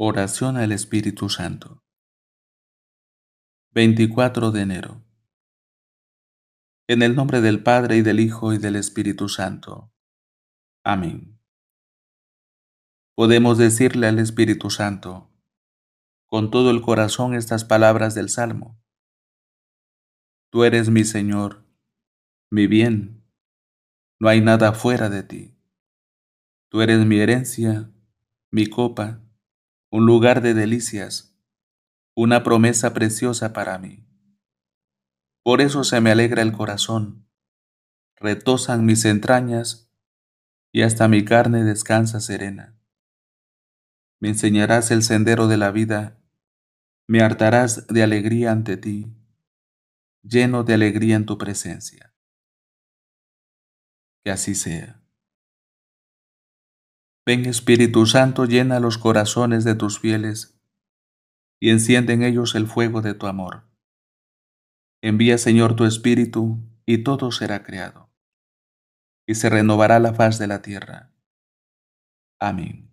Oración al Espíritu Santo. 24 de enero. En el nombre del Padre y del Hijo y del Espíritu Santo. Amén. Podemos decirle al Espíritu Santo con todo el corazón estas palabras del Salmo. Tú eres mi Señor, mi bien, no hay nada fuera de ti. Tú eres mi herencia, mi copa un lugar de delicias, una promesa preciosa para mí. Por eso se me alegra el corazón, retosan mis entrañas y hasta mi carne descansa serena. Me enseñarás el sendero de la vida, me hartarás de alegría ante ti, lleno de alegría en tu presencia. Que así sea. Ven Espíritu Santo, llena los corazones de tus fieles y enciende en ellos el fuego de tu amor. Envía Señor tu Espíritu y todo será creado, y se renovará la faz de la tierra. Amén.